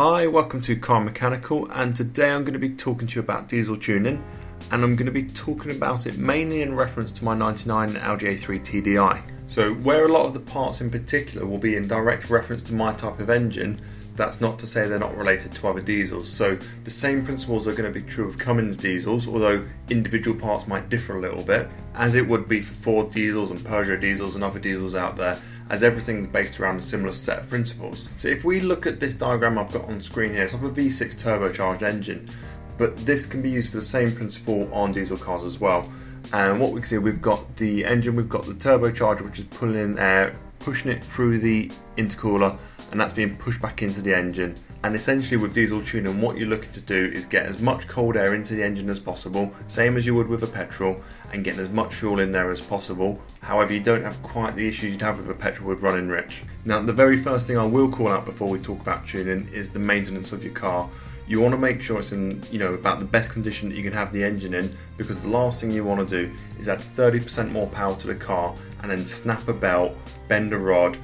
Hi, welcome to Car Mechanical, and today I'm going to be talking to you about diesel tuning, and I'm going to be talking about it mainly in reference to my 99 Audi A3 TDI. So, where a lot of the parts in particular will be in direct reference to my type of engine, that's not to say they're not related to other diesels. So the same principles are going to be true of Cummins diesels, although individual parts might differ a little bit, as it would be for Ford diesels and Peugeot diesels and other diesels out there, as everything's based around a similar set of principles. So if we look at this diagram I've got on screen here, it's of a V6 turbocharged engine, but this can be used for the same principle on diesel cars as well. And what we can see, we've got the engine, we've got the turbocharger, which is pulling in air, pushing it through the intercooler and that's being pushed back into the engine. And essentially, with diesel tuning, what you're looking to do is get as much cold air into the engine as possible, same as you would with a petrol, and getting as much fuel in there as possible. However, you don't have quite the issues you'd have with a petrol with running rich. Now, the very first thing I will call out before we talk about tuning is the maintenance of your car. You want to make sure it's in, you know, about the best condition that you can have the engine in, because the last thing you want to do is add 30% more power to the car and then snap a belt, bend a rod,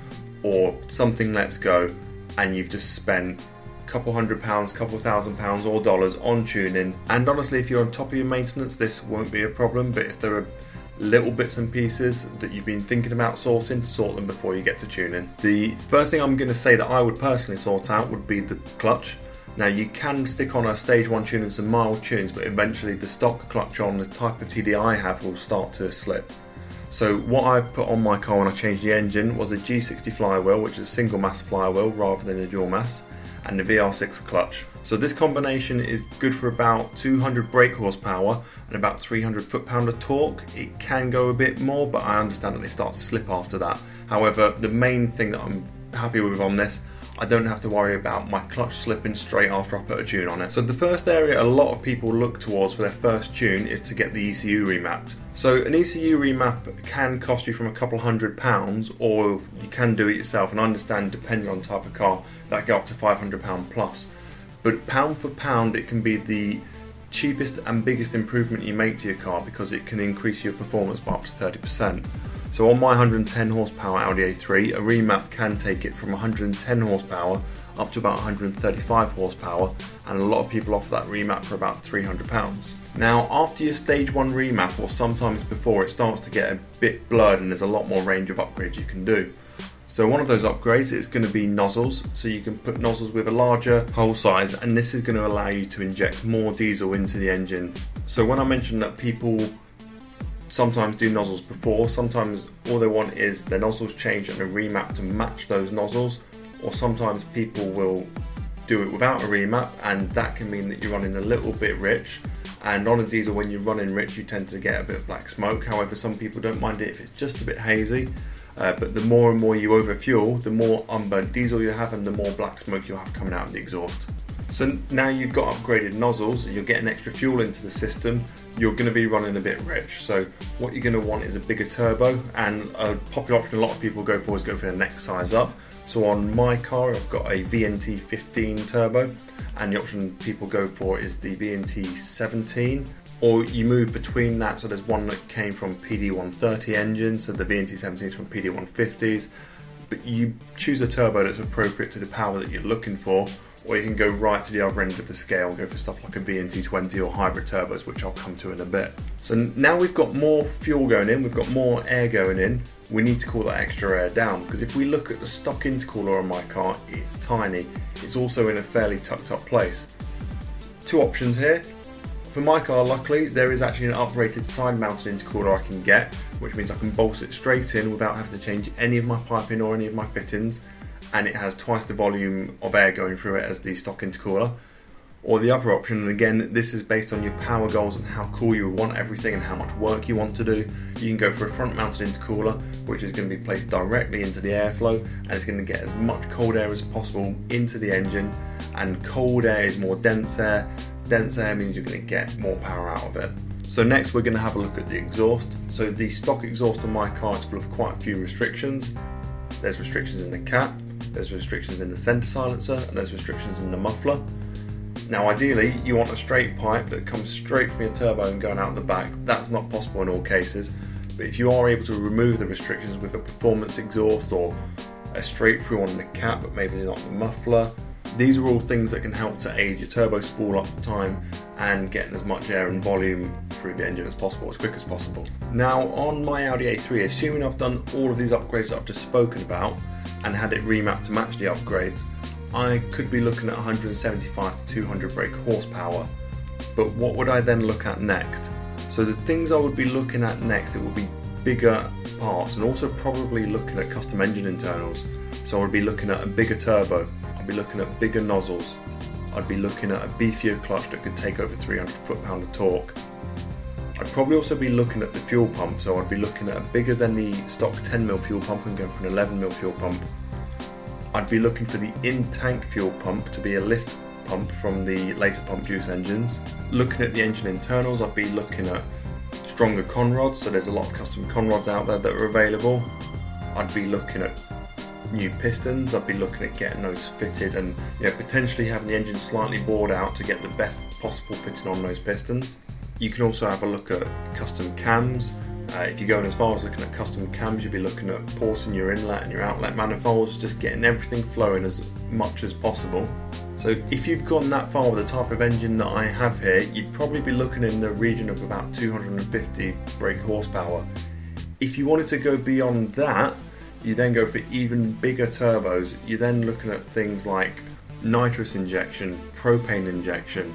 or something lets go and you've just spent a couple hundred pounds, couple thousand pounds or dollars on tuning. And honestly, if you're on top of your maintenance, this won't be a problem. But if there are little bits and pieces that you've been thinking about sorting, sort them before you get to tuning. The first thing I'm going to say that I would personally sort out would be the clutch. Now you can stick on a stage one tune and some mild tunes, but eventually the stock clutch on the type of TDI I have will start to slip. So what I've put on my car when I changed the engine was a G60 flywheel, which is a single mass flywheel rather than a dual mass, and the VR6 clutch. So this combination is good for about 200 brake horsepower and about 300 foot-pound of torque. It can go a bit more, but I understand that they start to slip after that. However, the main thing that I'm happy with on this I don't have to worry about my clutch slipping straight after I put a tune on it. So the first area a lot of people look towards for their first tune is to get the ECU remapped. So an ECU remap can cost you from a couple hundred pounds or you can do it yourself and I understand depending on type of car that go up to 500 pound plus. But pound for pound it can be the cheapest and biggest improvement you make to your car because it can increase your performance by up to 30%. So on my 110 horsepower Audi A3, a remap can take it from 110 horsepower up to about 135 horsepower, and a lot of people offer that remap for about 300 pounds. Now, after your stage one remap, or sometimes before, it starts to get a bit blurred, and there's a lot more range of upgrades you can do. So one of those upgrades is going to be nozzles. So you can put nozzles with a larger hole size and this is going to allow you to inject more diesel into the engine. So when I mentioned that people sometimes do nozzles before, sometimes all they want is their nozzles changed and a remap to match those nozzles, or sometimes people will do it without a remap, and that can mean that you're running a little bit rich. And on a diesel, when you're running rich, you tend to get a bit of black smoke. However, some people don't mind it if it's just a bit hazy. Uh, but the more and more you overfuel, the more unburnt diesel you have, and the more black smoke you'll have coming out of the exhaust. So now you've got upgraded nozzles, you're getting extra fuel into the system, you're going to be running a bit rich. So what you're going to want is a bigger turbo and a popular option a lot of people go for is go for the next size up. So on my car I've got a VNT 15 turbo and the option people go for is the VNT 17 or you move between that so there's one that came from PD130 engines so the VNT 17 is from PD150s but you choose a turbo that's appropriate to the power that you're looking for or you can go right to the other end of the scale and go for stuff like a VNT20 or hybrid turbos, which I'll come to in a bit. So now we've got more fuel going in, we've got more air going in, we need to cool that extra air down because if we look at the stock intercooler on my car, it's tiny. It's also in a fairly tucked up place. Two options here. For my car, luckily, there is actually an uprated side mounted intercooler I can get, which means I can bolt it straight in without having to change any of my piping or any of my fittings and it has twice the volume of air going through it as the stock intercooler. Or the other option, and again, this is based on your power goals and how cool you want everything and how much work you want to do. You can go for a front mounted intercooler, which is going to be placed directly into the airflow and it's going to get as much cold air as possible into the engine. And cold air is more dense air. Dense air means you're going to get more power out of it. So next we're going to have a look at the exhaust. So the stock exhaust on my car is full of quite a few restrictions. There's restrictions in the cap, there's restrictions in the centre silencer, and there's restrictions in the muffler. Now, ideally, you want a straight pipe that comes straight from your turbo and going out the back. That's not possible in all cases, but if you are able to remove the restrictions with a performance exhaust or a straight through on the cap, but maybe not the muffler, These are all things that can help to aid your turbo spool up time and getting as much air and volume through the engine as possible, as quick as possible. Now on my Audi A3, assuming I've done all of these upgrades that I've just spoken about and had it remapped to match the upgrades, I could be looking at 175 to 200 brake horsepower. But what would I then look at next? So the things I would be looking at next, it would be bigger parts and also probably looking at custom engine internals. So I'd be looking at a bigger turbo, I'd be looking at bigger nozzles, I'd be looking at a beefier clutch that could take over 300 foot-pound of torque. I'd probably also be looking at the fuel pump, so I'd be looking at a bigger than the stock 10mm fuel pump and going for an 11mm fuel pump. I'd be looking for the in-tank fuel pump to be a lift pump from the later Pumpe Düse engines. Looking at the engine internals, I'd be looking at stronger conrods, so there's a lot of custom conrods out there that are available. I'd be looking at new pistons, I'd be looking at getting those fitted and you know, potentially having the engine slightly bored out to get the best possible fitting on those pistons. You can also have a look at custom cams. Uh, if you're going as far as looking at custom cams, you'll be looking at porting your inlet and your outlet manifolds, just getting everything flowing as much as possible. So if you've gone that far with the type of engine that I have here, you'd probably be looking in the region of about 250 brake horsepower. If you wanted to go beyond that, you then go for even bigger turbos. You're then looking at things like nitrous injection, propane injection,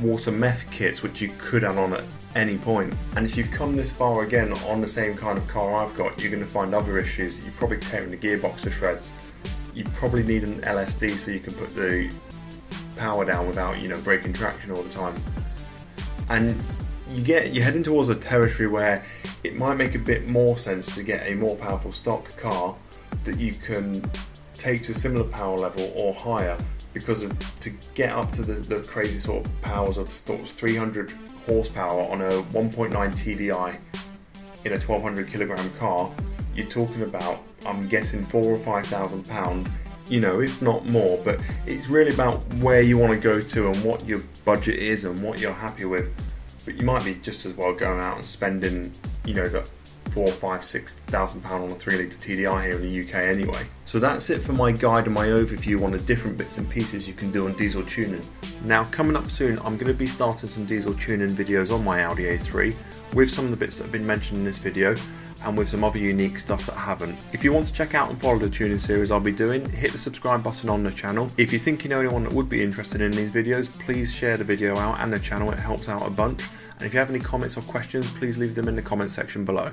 water meth kits, which you could add on at any point. And if you've come this far again on the same kind of car I've got, you're going to find other issues. You're probably tearing the gearbox to shreds. You probably need an LSD so you can put the power down without, you know, breaking traction all the time. And you get you're heading towards a territory where it might make a bit more sense to get a more powerful stock car that you can take to a similar power level or higher because of, to get up to the, the crazy sort of powers of 300 horsepower on a 1.9 TDI in a 1200 kilogram car, you're talking about I'm guessing four or five thousand pound, you know, if not more. But it's really about where you want to go to and what your budget is and what you're happy with but you might be just as well going out and spending, you know, the four, five, six thousand pound on a three litre TDI here in the UK anyway. So that's it for my guide and my overview on the different bits and pieces you can do on diesel tuning. Now coming up soon I'm going to be starting some diesel tuning videos on my Audi A3 with some of the bits that have been mentioned in this video and with some other unique stuff that I haven't. If you want to check out and follow the tuning series I'll be doing, hit the subscribe button on the channel. If you think you know anyone that would be interested in these videos, please share the video out and the channel, it helps out a bunch. And if you have any comments or questions, please leave them in the comment section below.